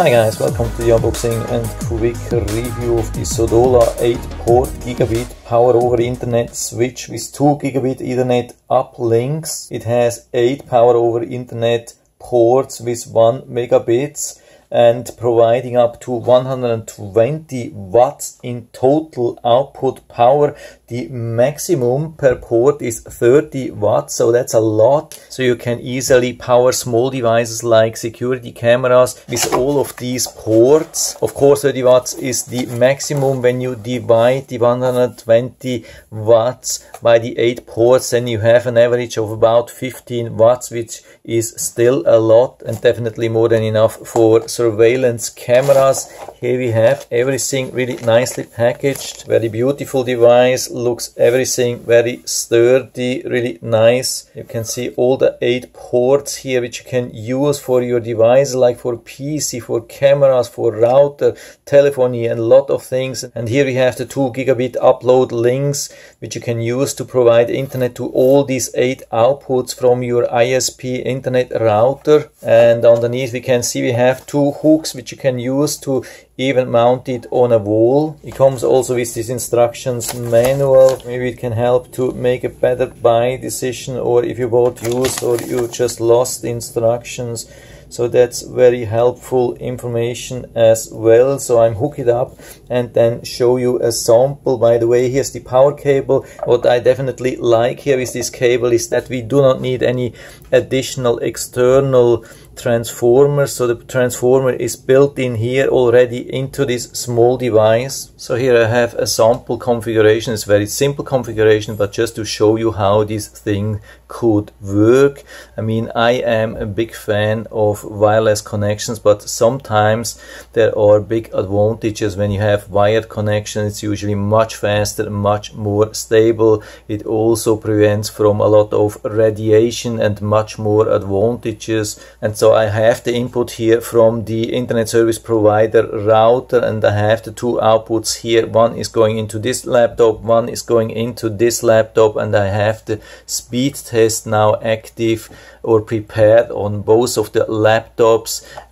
Hi guys, welcome to the unboxing and quick review of the Sodola 8 port gigabit power over internet switch with 2 gigabit ethernet uplinks. It has 8 power over internet ports with 1 megabits and providing up to 120 watts in total output power. The maximum per port is 30 watts, so that's a lot. So you can easily power small devices like security cameras with all of these ports. Of course, 30 watts is the maximum when you divide the 120 watts by the 8 ports, then you have an average of about 15 watts, which is still a lot and definitely more than enough for surveillance cameras. Here we have everything really nicely packaged. Very beautiful device. Looks everything very sturdy, really nice. You can see all the eight ports here which you can use for your device like for PC, for cameras, for router, telephony and a lot of things. And here we have the 2 gigabit upload links which you can use to provide internet to all these eight outputs from your ISP internet router. And underneath we can see we have two hooks which you can use to even mount it on a wall. It comes also with this instructions manual. Maybe it can help to make a better buy decision or if you bought used or you just lost the instructions so that's very helpful information as well. So I'm hook it up and then show you a sample. By the way here's the power cable. What I definitely like here with this cable is that we do not need any additional external transformer so the transformer is built in here already into this small device. So here I have a sample configuration. It's very simple configuration but just to show you how this thing could work. I mean I am a big fan of wireless connections but sometimes there are big advantages when you have wired connection. It's usually much faster much more stable. It also prevents from a lot of radiation and much more advantages. And so I have the input here from the internet service provider router and I have the two outputs here. One is going into this laptop, one is going into this laptop and I have the speed test now active or prepared on both of the laptops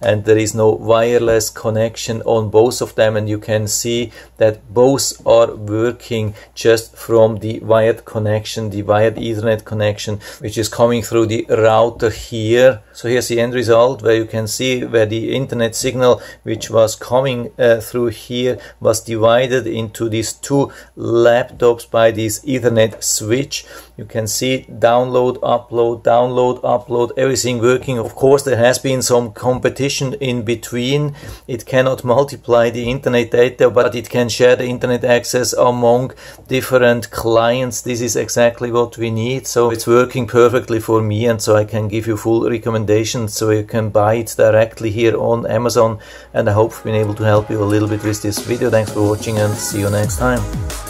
and there is no wireless connection on both of them and you can see that both are working just from the wired connection, the wired ethernet connection which is coming through the router here. So here's the end result where you can see where the internet signal which was coming uh, through here was divided into these two laptops by this ethernet switch. You can see download, upload, download, upload everything working. Of course, there has been some competition in between. It cannot multiply the internet data, but it can share the internet access among different clients. This is exactly what we need. So it's working perfectly for me. And so I can give you full recommendations so you can buy it directly here on Amazon. And I hope I've been able to help you a little bit with this video. Thanks for watching and see you next time.